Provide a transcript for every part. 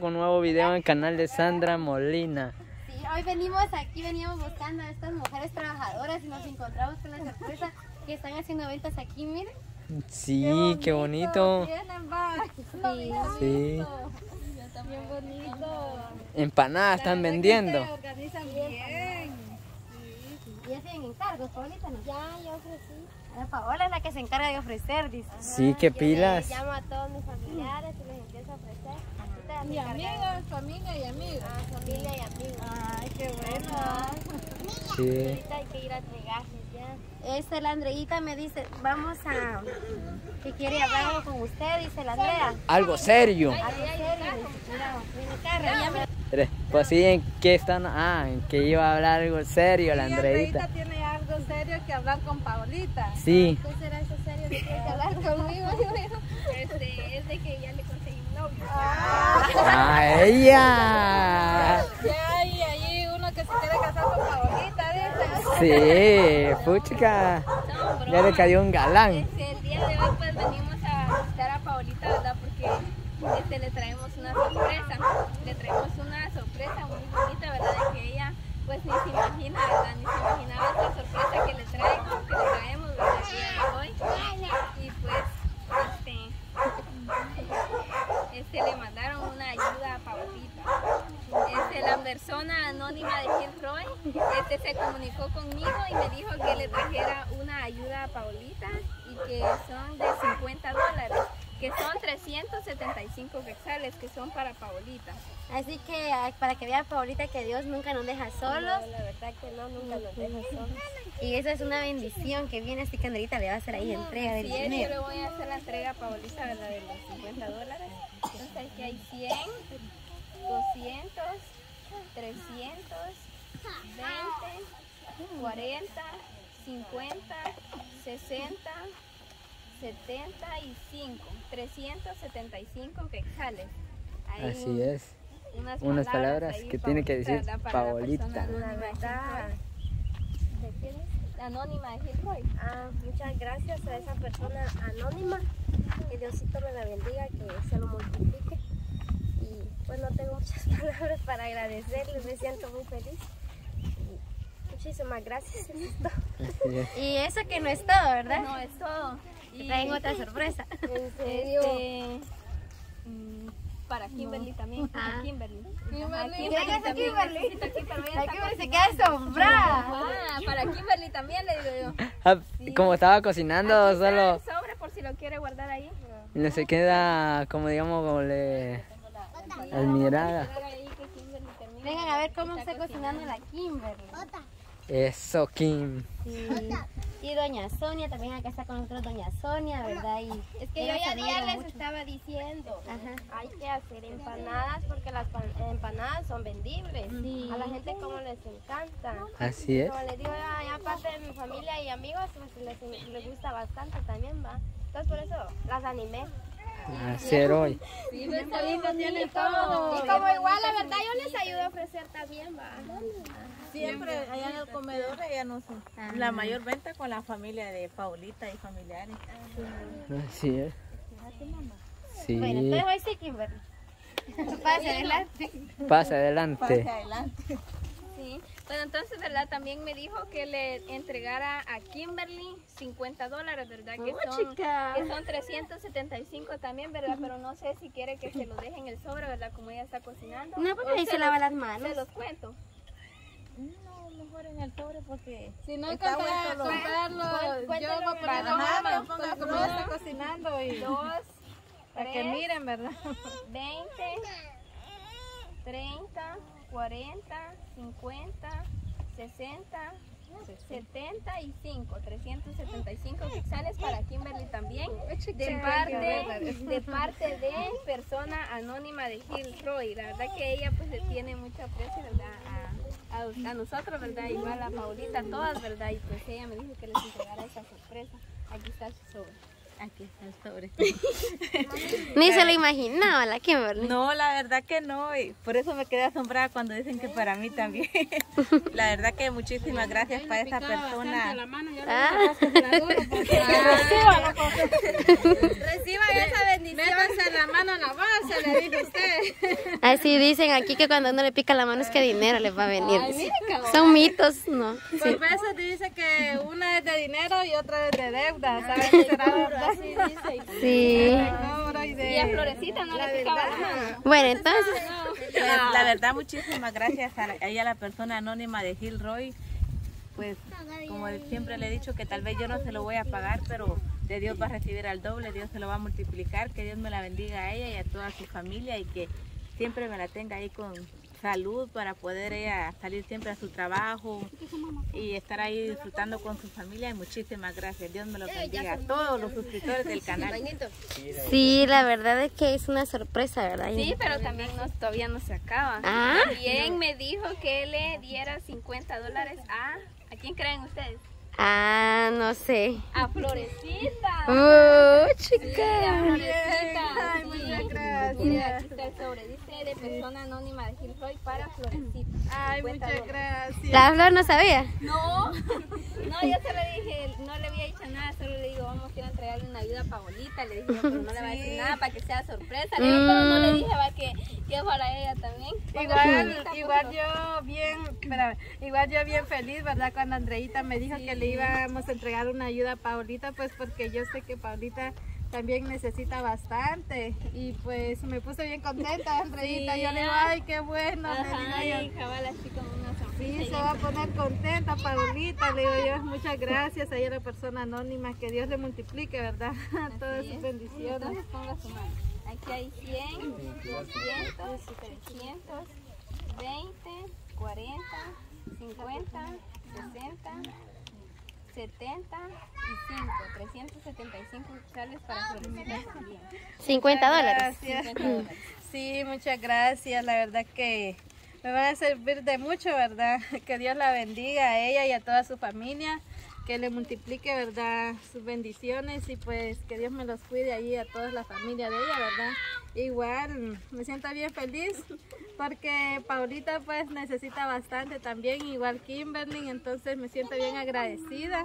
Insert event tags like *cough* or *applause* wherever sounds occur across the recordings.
Un nuevo video en el canal de Sandra Molina. Sí, hoy venimos aquí, veníamos buscando a estas mujeres trabajadoras y nos encontramos con la sorpresa que están haciendo ventas aquí, miren. Sí, qué bonito. Tienen, va. Sí. Sí. Bien bonito. Empanadas están vendiendo. Se organizan bien. Y hacen encargos, Paulita, ¿no? Ya, yo ofrecí. La Paola es la que se encarga de ofrecer, dice. Sí, qué pilas. Llamo a todos mis familiares y les empiezo a ofrecer. Encarga de- amigas, familia y amigos. Ah, familia y amigos. Ay, qué bueno. Sí. Ahorita hay que ir a entregarles ya. Esta, la Andreita me dice, vamos a... que quiere hablar algo con usted, dice la Andrea. Algo serio. Algo Pues sí, ¿en qué están? Ah, en que iba a hablar algo serio la Andreita. Andreita tiene algo serio que hablar con Paolita. Sí. ¿Qué será eso serio que *laughs* hablar conmigo? *laughs* Este, es de que ya le ¡A ella! Ya hay uno que se quiere casar con Paolita, dice. Sí, puchica. Ya le cayó un galán. Este, el día de hoy pues venimos a visitar a Paulita, ¿verdad? Porque este, le traemos una sorpresa. Le traemos una sorpresa muy bonita, ¿verdad? De que ella pues ni se imagina, ¿verdad? Ni se imaginaba esta sorpresa que le traigo, que le traemos, ¿verdad? El día de hoy. Y pues, este, este le mandaron una ayuda a Paulita. Este, la persona anónima de Gilroy se comunicó conmigo y me dijo que le trajera una ayuda a Paulita y que son de 50 dólares, que son 375 quetzales, que son para Paulita. Así que ah, para que vea Paulita que Dios nunca nos deja solos. la verdad que no, nunca nos deja solos. Y eso es una bendición que viene, así que Andreita le va a hacer ahí entrega del Si es, yo dinero. le voy a hacer la entrega a Paulita ¿verdad? de los 50 dólares. Entonces aquí hay 100, 200, 300, 20, 40, 50, 60, 75, 375 quetzales. Hay Así es. Unas, Unas palabras ahí, que tiene que decir Paolita. anónima de. Gilroy. Ah, muchas gracias a esa persona anónima. Que Diosito me la bendiga, que se lo multiplique. Y pues no tengo muchas *laughs* palabras para agradecerles, me siento muy feliz. Muchísimas gracias. *laughs* es. Y eso que no es todo, ¿verdad? No, es todo. Y traen otra sorpresa. *laughs* ¿En serio? mm, para Kimberly también. Ah. Kimberly. Kimberly. A ¿Quién es también Kimberly? está se queda asombrada. Ah, para Kimberly también le digo yo. Ah, como estaba cocinando, Aquí está solo el sobre por si lo quiere guardar ahí. no se queda, como digamos, como le Kimberly. Vengan a ver cómo está cocinando la Kimberly. Eso, Kim. Sí. Y doña Sonia, también acá está con nosotros doña Sonia, ¿verdad? Y Es que yo ya les mucho. estaba diciendo. Ajá. Hay que hacer empanadas porque las pan- empanadas son vendibles. Sí. A la gente como les encanta. Así es. Como les digo, ya aparte de mi familia y amigos, pues les, les gusta bastante también, va. Entonces por eso las animé. Hacer hoy. Sí, bien bonito, tiene todo. Y como igual, la verdad, yo les ayudo a ofrecer también, va. Siempre allá en el comedor ella nos Ah. la mayor venta con la familia de Paulita y familiares. Así es. Sí. Bueno, entonces hoy sí, Kimberly. *laughs* Pase adelante. Pasa adelante. Pase adelante. Sí. Bueno, entonces, ¿verdad? También me dijo que le entregara a Kimberly 50 dólares, ¿verdad? Que son, que son 375 también, ¿verdad? Pero no sé si quiere que se lo deje en el sobre, ¿verdad? Como ella está cocinando. No, porque O ahí se lava las manos. Se los cuento. No, mejor en el sobre porque Si no, Está comprar- comprarlo. Yo voy a poner la Ajá, mano que ponga con fruta. como está cocinando y Dos, para que miren, ¿verdad? 20, 30, 40, 50, 60, 75, 375 quetzales para Kimberly también, de parte, de parte de persona anónima de Hill Roy. La verdad que ella pues le tiene mucho aprecio, ¿verdad? A, a- nosotros, ¿verdad? Igual a Paulita, todas, ¿verdad? Y pues ella me dijo que les entregara esa sorpresa. Aquí está su sobre. Aquí está el sobre. *laughs* Ni se lo imaginaba la Kimberly. No, la verdad que no. Y por eso me quedé asombrada cuando dicen que para mí también. *laughs* La verdad que muchísimas gracias para esa persona. Reciban esa bendición. Métanse la mano en la bolsa, le dijo usted. Así dicen aquí que cuando uno le pica la mano es que dinero les va a venir. Son mitos, ¿no? Sí. Por veces dice que una es de dinero y otra es de deuda. ¿Sabes será verdad? Sí. Y a Florecita no le picaba la mano. Bueno, entonces, Pues, la verdad, muchísimas gracias a, a ella, la persona anónima de Gilroy. Pues, como siempre le he dicho, que tal vez yo no se lo voy a pagar, pero de Dios va a recibir al doble, Dios se lo va a multiplicar, que Dios me la bendiga a ella y a toda su familia y que siempre me la tenga ahí con salud para poder ella salir siempre a su trabajo y estar ahí disfrutando con su familia y muchísimas gracias. Dios me lo bendiga a todos los suscriptores del canal. sí, la verdad es que es una sorpresa, ¿verdad? Sí, pero también no, todavía no se acaba. Ah. También me dijo que le diera 50 dólares a... ¿A quién creen ustedes? Ah, no sé. A Florecita. *laughs* Uh, Sí, a chica. Florecita. Ay, sí. muchas gracias. Mira, aquí está el sobre. Dice de persona anónima de Gilroy para Florecita. Ay, 50 muchas gracias. La flor no sabía. No, no, yo solo le dije, no le había dicho nada, solo le digo, vamos a ir a entregarle una ayuda a Paolita, le dije, pero no le va a decir nada para que sea sorpresa, le dije, pero no le dije, va, que, que es para ella también. Igual, igual yo bien, espérame, igual yo bien feliz, ¿verdad? Cuando Andreita me dijo que le íbamos a entregar una ayuda a Paulita, pues porque yo sé que Paulita también necesita bastante y pues me puse bien contenta, *laughs* Andreita. Yo le digo, ay, qué bueno, le Ajá, digo yo. cabal así como una. Sí, se va a poner contenta, *laughs* Paulita. Le digo yo, muchas *laughs* gracias a ella, la persona anónima. Que Dios le multiplique, ¿verdad? Todas sus bendiciones. Entonces ponga su mano. Aquí hay 100, 200, 300, 20, 40, 50, 60, 70 y 5. 375 quetzales para Florecita también. 50 dólares. Gracias. Sí, muchas gracias. La verdad que me va a servir de mucho, ¿verdad? *laughs* Que Dios la bendiga a ella y a toda su familia. Que le multiplique, ¿verdad? Sus bendiciones y pues que Dios me los cuide ahí a toda la familia de ella, ¿verdad? Igual me siento bien feliz porque Paulita pues necesita bastante también, igual Kimberly, entonces me siento bien agradecida.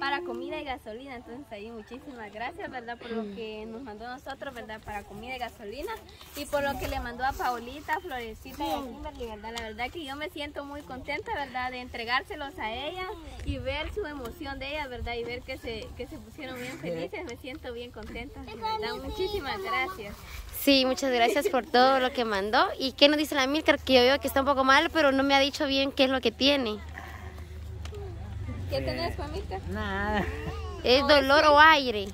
para comida y gasolina. Entonces ahí muchísimas gracias, ¿verdad? Por lo que nos mandó a nosotros, ¿verdad? Para comida y gasolina. Y por lo que le mandó a Paulita, Florecita y a Kimberly, ¿verdad? La verdad que yo me siento muy contenta, ¿verdad? De entregárselos a ella y ver su emoción de ella, ¿verdad? Y ver que se, que se pusieron bien felices. Me siento bien contenta, ¿verdad? Muchísimas gracias. Sí, muchas gracias por todo lo que mandó. ¿Y qué nos dice la Milcar? Que yo veo que está un poco mal, pero no me ha dicho bien qué es lo que tiene. ¿Qué tenés, Juanita? Nada. ¿Es dolor o aire?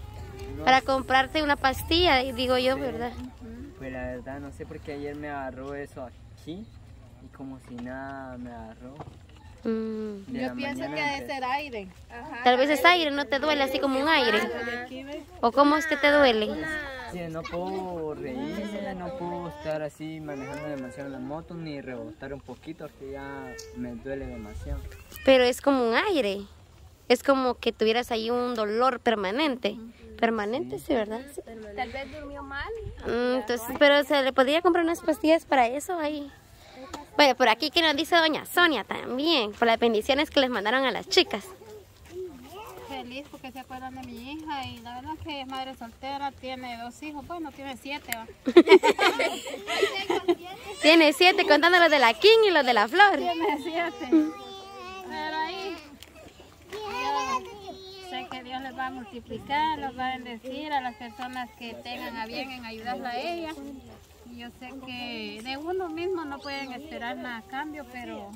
Para comprarte una pastilla, digo yo, ¿verdad? Pues la verdad no sé porque ayer me agarró eso aquí y como si nada me agarró. Mm, Yo pienso que debe ser aire. Tal vez es aire, no te duele así como un aire. ¿O cómo es que te duele? Sí, no puedo reírme, no puedo estar así manejando demasiado la moto ni rebotar un poquito porque ya me duele demasiado. Pero es como un aire. Es como que tuvieras ahí un dolor permanente. Permanente, sí, ¿verdad? Sí. Tal vez durmió mal. Mm, Entonces, pero se le podría comprar unas pastillas para eso ahí. Bueno, por aquí que nos dice doña Sonia también, por las bendiciones que les mandaron a las chicas. Feliz porque se acuerdan de mi hija y la verdad que es madre soltera, tiene dos hijos, bueno, tiene siete. *laughs* Tiene siete contando los de la King y los de la Flor. Tiene siete. Pero ahí, yo sé que Dios Dios les va a multiplicar, los va a bendecir a las personas que tengan a bien en ayudarla a ella. Y yo sé que de uno mismo no pueden esperar nada a cambio, pero,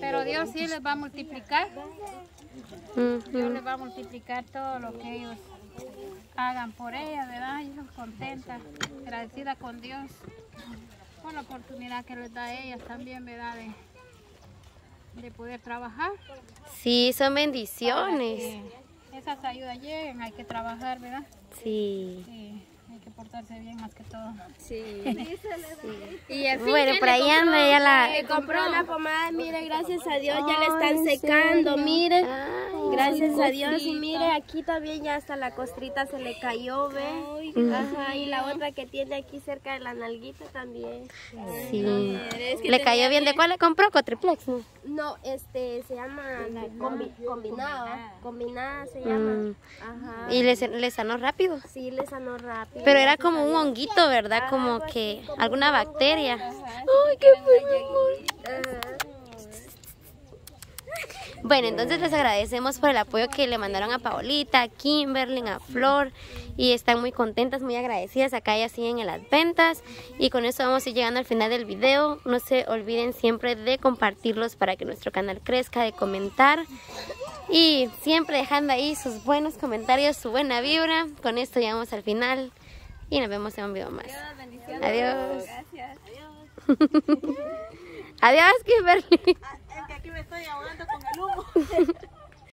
pero Dios sí les va a multiplicar. Dios les va a multiplicar todo lo que ellos hagan por ella, ¿verdad? Yo contenta, agradecida con Dios por la oportunidad que les da a ellas también, ¿verdad? De, de poder trabajar. Sí, son bendiciones. esas ayudas lleguen, hay que trabajar, ¿verdad? Sí. Sí, portarse bien más que todo. Sí. Y al fin Bueno, que por ahí compró- anda ya la... Le compró la pomada, mire, gracias a Dios ya le están secando, mire. Gracias a Dios y mire, aquí también ya hasta la costrita se le cayó, ve. Ajá, y la otra que tiene aquí cerca de la nalguita también. Sí. ¿Le cayó bien? ¿De cuál le compró? Cotriplex, ¿no? No, este se llama combi- combinada, combinada se llama. Mm. Ajá. Y le, le sanó rápido. Sí, le sanó rápido. Pero era como un honguito, ¿verdad? Como que alguna bacteria. ¡Ay, qué Ajá. Bueno, entonces les agradecemos por el apoyo que le mandaron a Paolita, a Kimberly, a Flor y están muy contentas, muy agradecidas. Acá ya siguen en las ventas y con eso vamos a ir llegando al final del video. No se olviden siempre de compartirlos para que nuestro canal crezca, de comentar y siempre dejando ahí sus buenos comentarios, su buena vibra. Con esto llegamos al final y nos vemos en un video más. Adiós. Gracias. *laughs* Adiós, Kimberly. Es que aquí me estoy ahogando con el humo. *laughs*